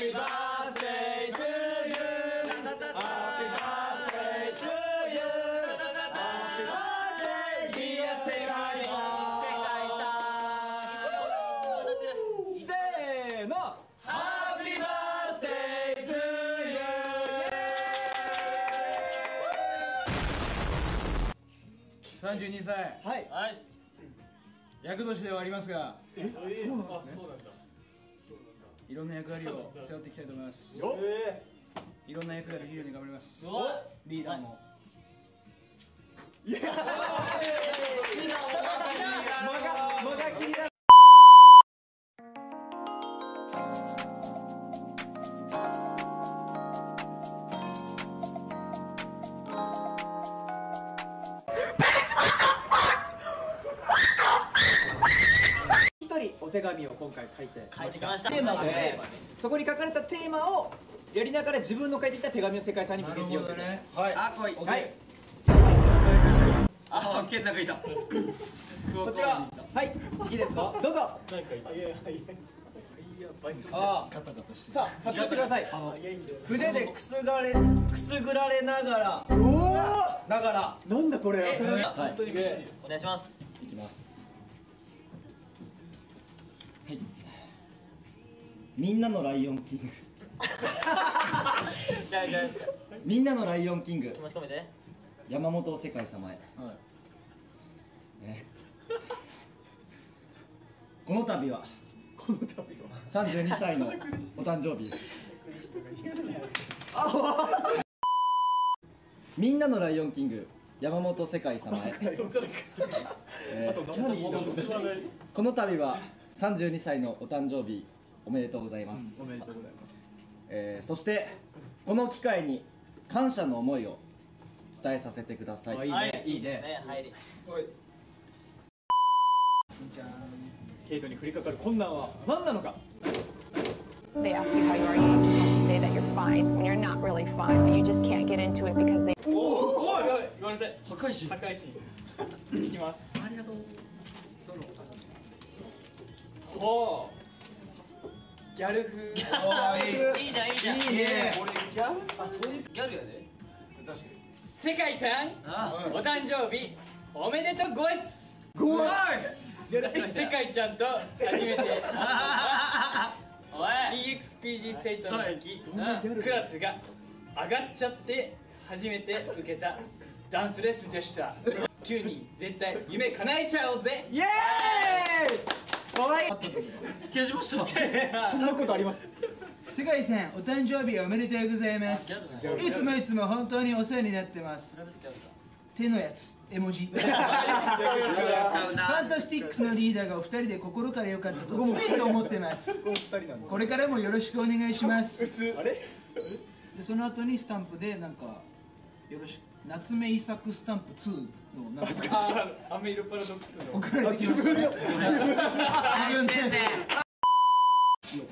ピーバースデートゥーハッピーバースデートゥーユーハッピーア世界さ世界さんせーの。ハッピーバースデートゥー三十二歳。はい役年ではありますが。え？そうなんですねいろんな役割を背負っていきたいと思います。いろんな役割を披露に頑張ります。リーダーも。間お手紙を今回書いて書いてきました。テーマでそこに書かれたテーマをやりながら自分の書いてきた手紙を世界さんに向けて読んでねはい。あ、来い。はい。あ、ケンなんかいた。こちら、はい。いいですか？どうぞ。あ、さあ発表してください。筆でくすがれ、くすぐられながら、おおながら。なんだこれ。はい。お願いします。みんなのライオンキング。みんなのライオンキング気。持ち込めて山本世界様へ。ねこの度は。この度は。三十二歳のお誕生日。みんなのライオンキング山本世界様へ。えーこの度は32歳のお誕生日おめでとうございます、おめでとうございますえーそしてこの機会に感謝の思いを伝えさせてください、あいいねいいねね入りケイトに降りかかる困難は何なのか They ask you how you are, you say that you're fine when you're not really fine, but you just can't get into it because they おおいごめんなさい破壊神破壊神いきますありがとうほうギャル風。いいじゃんいいじゃん。いいね。ギャル？やで。世界さん。あお誕生日。おめでとうごいっすゴース。世界ちゃんと初めて。おい。EXPG ステートの時クラスが上がっちゃって初めて受けたダンスレッスンでした。9人絶対夢叶えちゃおうぜ。イエーイかわい。い消しましたそんなことあります？世界さんお誕生日おめでとうございます。いつもいつも本当にお世話になってます。手のやつ絵文字。ファンタスティックスのリーダーがお二人で心から良かったと常に思ってます。これからもよろしくお願いします。あれ？でその後にスタンプでなんかよろしく夏目遺作スタンプ2のなんかアメイロパラドックスの。送られてきましたね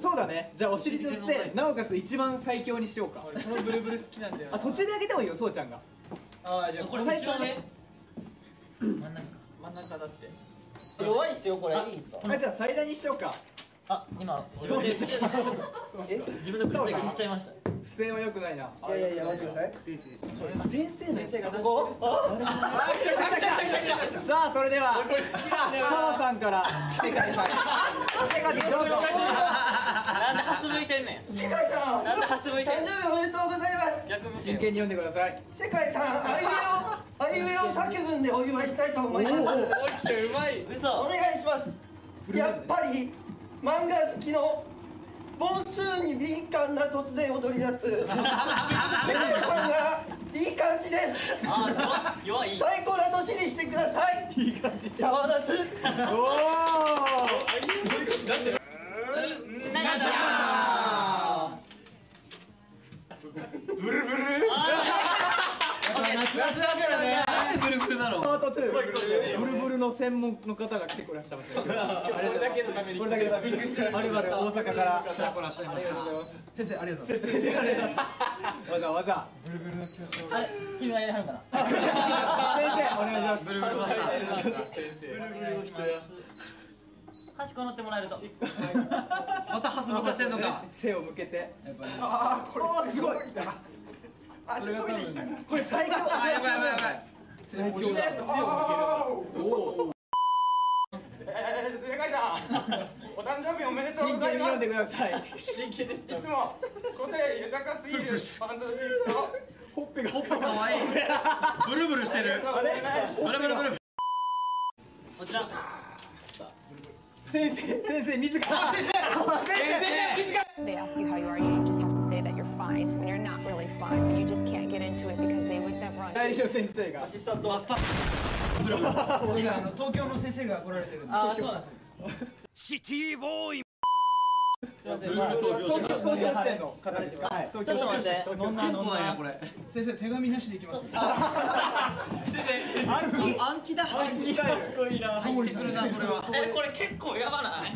そうだねじゃあお尻塗ってなおかつ一番最強にしようかこのブルブル好きなんだよあ途中であげてもいいよそうちゃんがああじゃあこれ最初はね。真ん中。だって。弱いっすよこれ。いいですかあじゃあ最大にしようかあ今自分で自分で口で気にしちゃいました。不正は良くないな。いやいやいや待ってください。先生先生がここさあそれでは澤さんから世界さんお手紙どうぞなんでハス向いてんねん世界さんなんでハス向いてん誕生日おめでとうございます逆向真剣に読んでください世界さんあいうえおあいうえお叫ぶんでお祝いしたいと思いますうまいお嘘願いしますやっぱり漫画好きの本数に敏感な突然踊り出す。世界さんがいい感じです。あ弱い最高な年にしてください。いい感じ沢夏おおなんか夏だから ね。なんでブルブルなの？パート2ブルブルの専門の方が来てくださいました。これだけのために。これだけのために。はるばる大阪から。ちらこらしちゃいました。先生ありがとう。ございます先生わざわざ。あれ君がやりはるかな？先生お願いします。ブルブルマスター端っこ乗ってもらえると。またハス向かせんのか。背を向けて。ああこれすごい。あこれ最強あやばいやばいやばい最強だやっぱ背を向えー、正解だお誕生日おめでとうございます真剣に読んでください真剣ですいつも個性豊かすぎるファンタスティックスとほっぺがほっぺかわいいブルブルしてるあれブルブルブルこちら先生先生自ら先生 They ask you how fine when you're not really fine, but you just can't get into it because they would never understand. 先生がアシスタントマスターブルブル僕があの東京の先生が来られてるんでああそうなんですシティボーイ東京東京東京支店の方ですか、はい、東ちょっと待って。東京先生手紙なしでいきますよ暗記だ。入ってかっこいいなくるな。それは。えこれ結構やばない？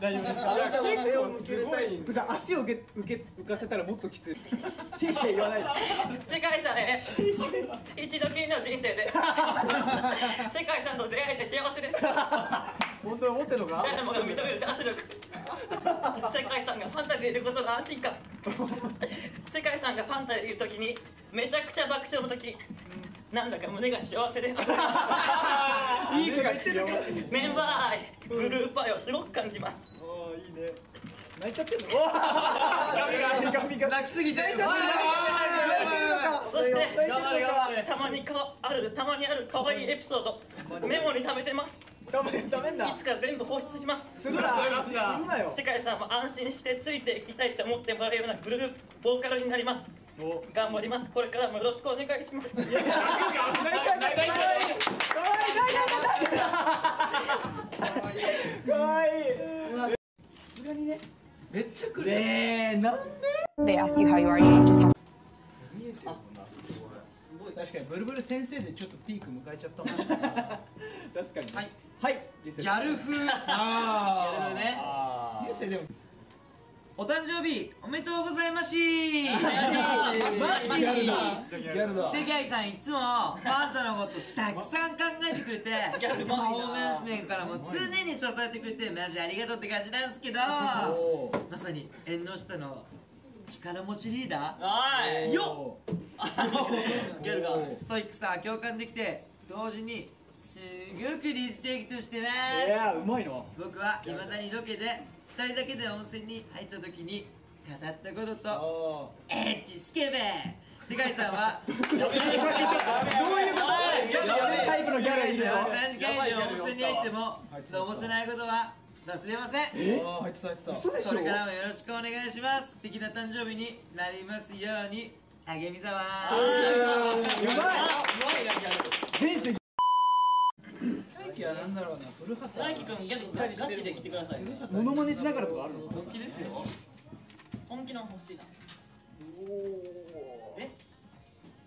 大丈夫ですか？あなたは背を向けたい。んさ足を受け受け浮かせたらもっときつい。シーシー言わない。世界さんへ一度きりの人生で。世界さんと出会えて幸せです。本当は思ってるのか？誰もが認める力 世界さんがファンタでいることの安心感。世界さんがファンタでいる時にめちゃくちゃ爆笑の時なんだか胸が幸せで いい子がしてるメンバー愛グループ愛をすごく感じます。おーいいね。泣いちゃってんの？泣きすぎて泣いちゃってる。そしてたまにかあるたまにある可愛いエピソードメモに貯めてますダメダメんだ。いつか全部放出します。するなするなよ。世界さんも安心してついていきたいと思ってもらえるようなグループボーカルになります。頑張ります。これからもよろしくお願いします。泣いちゃってかわいいかわいいいいさすがにねめっちゃくれなんで They ask you how you are, you just have 確かにブルブル先生でちょっとピーク迎えちゃったもん確かにはいはい。ギャル風。あやるね。あ優勢でもお誕生日おめでとうございますマジギャルだ。ギャルだ。世界さんいつもファンタのことたくさん考えてくれてギャルパフォーマンス面からも常に支えてくれてマジありがとうって感じなんですけど。まさに縁の下の力持ちリーダはい。ーよっ。ギャルがストイックさ共感できて同時にすごくリスペクトしてまいすやうまいな。僕はいまだにロケで2人だけで温泉に入った時に語ったこととエッチスケベ世界さんはどういうこと？タイプのギャルいるの3時間以上温泉に入ってものぼせないことは忘れません。あー入ってた入ってた。嘘でこれからもよろしくお願いします。素敵な誕生日になりますように。あげみざわうまい。前世なんだろうな古畑大輝くんギャルガチで来てくださいね。モノマネしながらとかあるの本気ですよ。本気の欲しいな。え？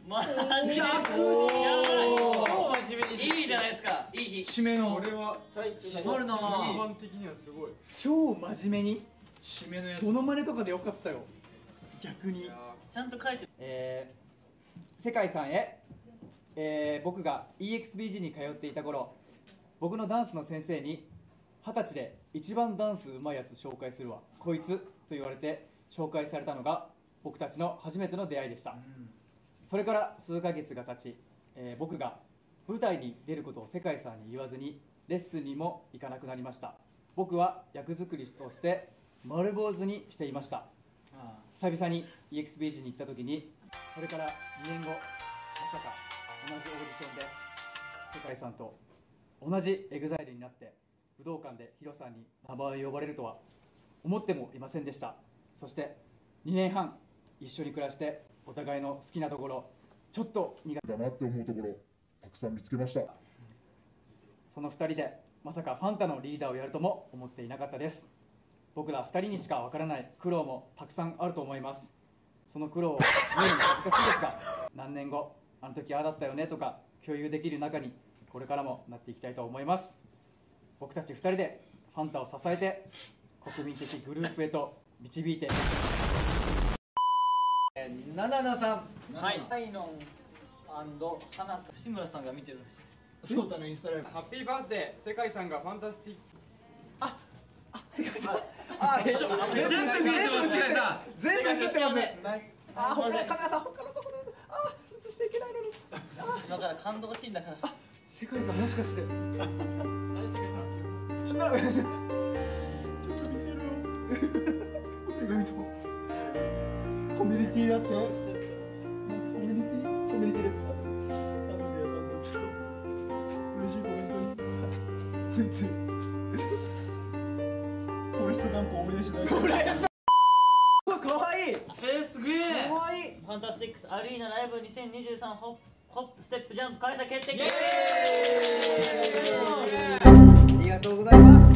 マジで？やばい。超真面目にいいじゃないですか。いい日。締めの。俺はタイプ絞るの。も般的にはすごい。超真面目に。締めのやつ。モノマネとかでよかったよ。逆に。ちゃんと書いてえー、世界さんへ、えー、僕が EXBG に通っていた頃僕のダンスの先生に二十歳で一番ダンスうまいやつ紹介するわ。こいつと言われて紹介されたのが僕たちの初めての出会いでした、それから数ヶ月が経ち、えー僕が舞台に出ることを世界さんに言わずにレッスンにも行かなくなりました。僕は役作りとして丸坊主にしていました。久々に EXBG に行った時にそれから2年後まさか同じオーディションで世界さんと同じ EXILE になって武道館でヒロさんに名前を呼ばれるとは思ってもいませんでした。そして2年半一緒に暮らしてお互いの好きなところちょっと苦手。だなって思うところたくさん見つけました。その2人でまさかファンタのリーダーをやるとも思っていなかったです。僕ら2人にしかわからない苦労もたくさんあると思います。その苦労を言うのも難しいですが何年後あの時ああだったよねとか共有できる中にこれからもなっていきたいと思います。僕たち2人でファンタを支えて国民的グループへと導いて。ナナナさん。はい。ハイノン花志村さんが見てるらしいです。そうだねインスタライブ。ハッピーバースデー。世界さんがファンタスティック。あえ全部見えてます。世界さん全部映ってます。ねあ他のカメラさん他のところあ映しちゃいけないのに。だから感動シーンだから世界さんもしかして。何世界さんちょっと見てるよ。お手紙とコミュニティだって。コミュニティ？コミュニティですあの皆さんのちょっと嬉しいコメントについ。ついフォレストガンプを思い出しない。フォレストかわいい。えー、すげえ。かわい。い FANTASTICS ARENA LIVE 2023 HOP HOP STEP JUMP 開催決定ありがとうございます